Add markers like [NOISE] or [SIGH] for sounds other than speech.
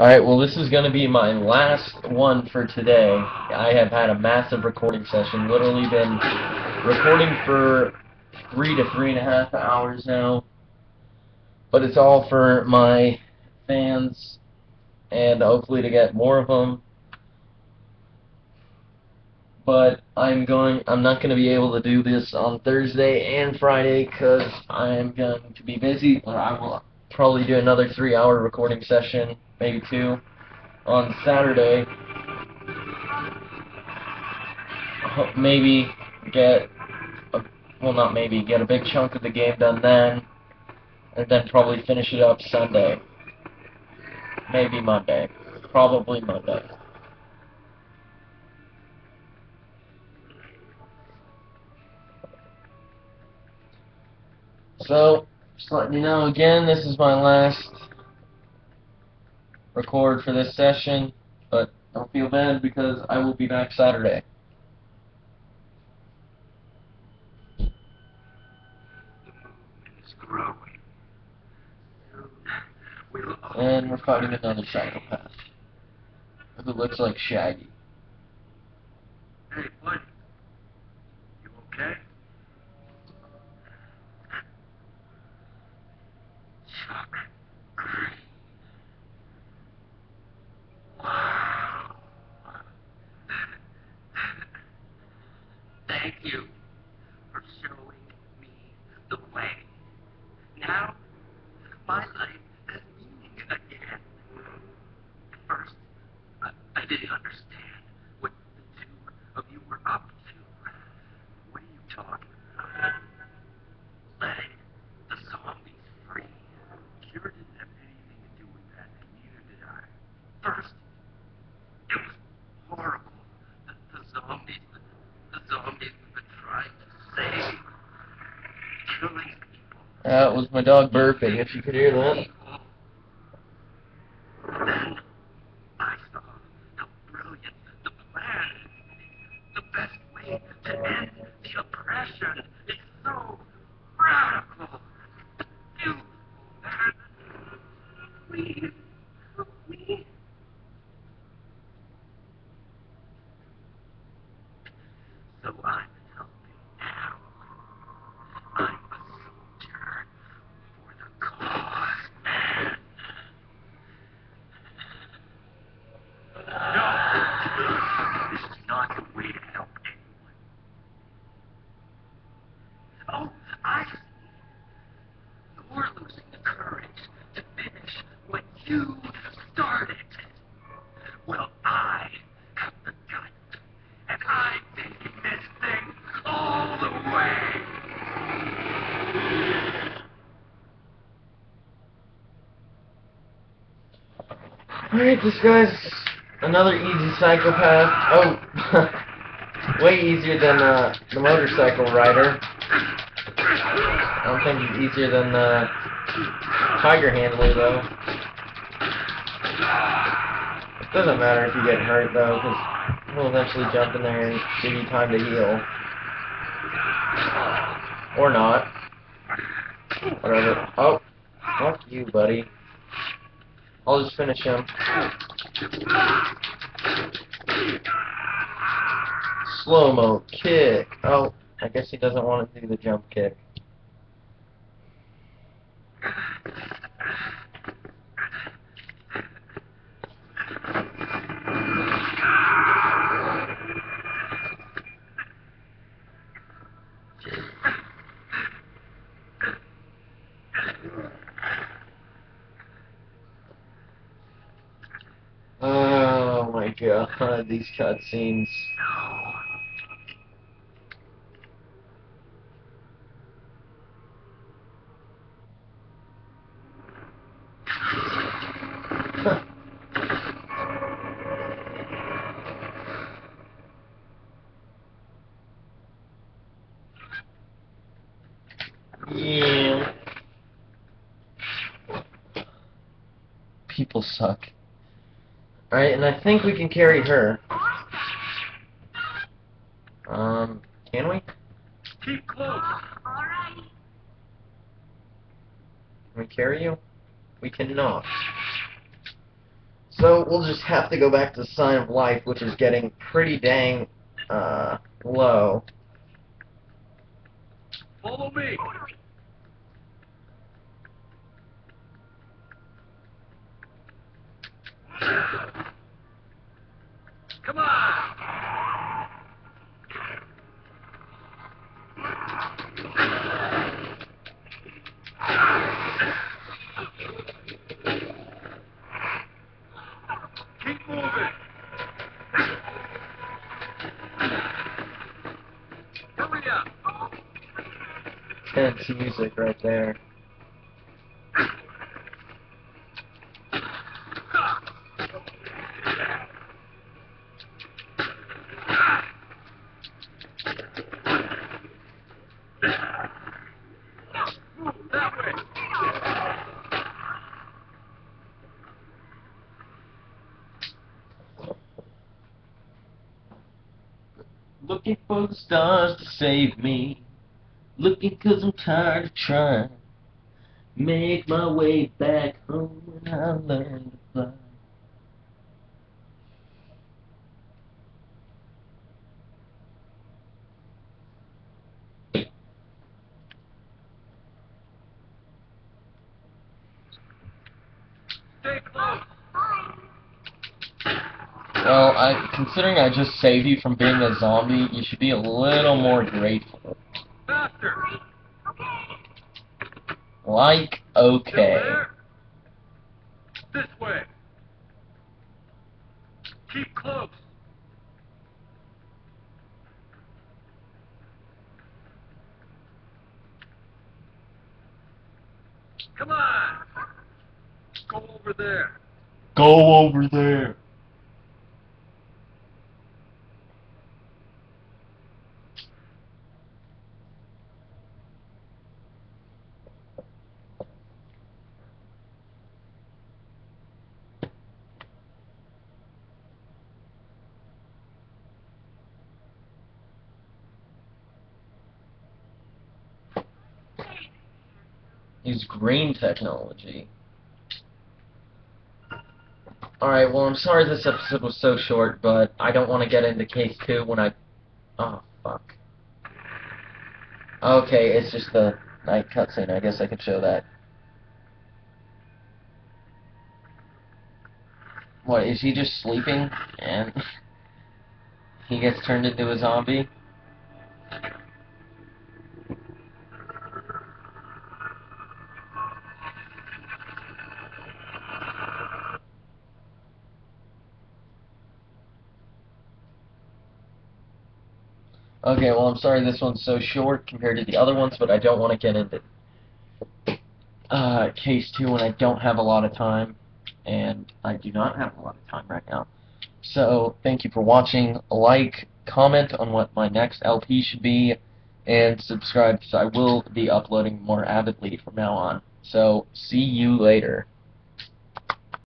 Alright, well this is going to be my last one for today. I have had a massive recording session, literally been recording for three to three and a half hours now. But it's all for my fans, and hopefully to get more of them. But I'm going, I'm not going to be able to do this on Thursday and Friday because I'm going to be busy, but I will probably do another three hour recording session maybe two, on Saturday. Maybe get, a, well not maybe, get a big chunk of the game done then, and then probably finish it up Sunday. Maybe Monday. Probably Monday. So, just letting you know again, this is my last record for this session, but don't feel bad because I will be back Saturday. And we're fighting another psychopath. Who looks like Shaggy. Hey, buddy. You okay? Chuck. Thank you for showing me the way. Now, my life has meaning again. At first, I, I didn't understand what the two of you were up to. What are you talking about? Letting the zombies free. Kira didn't have anything to do with that, and neither did I. First, it was horrible. The, the zombies, the, the zombies we've been trying to save. Killing people. That was my dog burping, if you could hear that. Then I saw how brilliant the plan is. The best way to end the oppression is so radical. You, man, please help me. So I'm helping now. I'm a soldier for the cause, man. No, this is not the way to help anyone. Oh, I see. You're losing the courage to finish what you started. Well, I have the guts, and I'm taking this thing all the way. Alright, this guy's another easy psychopath. Oh, [LAUGHS] way easier than uh, the motorcycle rider. I don't think he's easier than the tiger handler, though. It doesn't matter if you get hurt, though, because he'll eventually jump in there and give you time to heal. Or not. Whatever. Oh, fuck you, buddy. I'll just finish him. Slow-mo kick. Oh, I guess he doesn't want to do the jump kick. My god, uh, these cutscenes. People suck. Alright, and I think we can carry her. Um, can we? Keep close. Alright. Can we carry you? We cannot. So we'll just have to go back to the sign of life, which is getting pretty dang uh, low. Follow me. Come on. Music right there. Move that way. Looking for the stars to save me. Looking cause I'm tired of trying. Make my way back home when I learn to fly. Stay close. Well, I considering I just saved you from being a zombie, you should be a little more grateful. Faster. Like, okay. This way. Keep close. Come on. Go over there. Go over there. Green technology. Alright, well, I'm sorry this episode was so short, but I don't want to get into case 2 when I... Oh, fuck. Okay, it's just the night cutscene. I guess I could show that. What, is he just sleeping and [LAUGHS] he gets turned into a zombie? Okay, well, I'm sorry this one's so short compared to the other ones, but I don't want to get into uh, case two when I don't have a lot of time, and I do not have a lot of time right now. So, thank you for watching. Like, comment on what my next LP should be, and subscribe because I will be uploading more avidly from now on. So, see you later.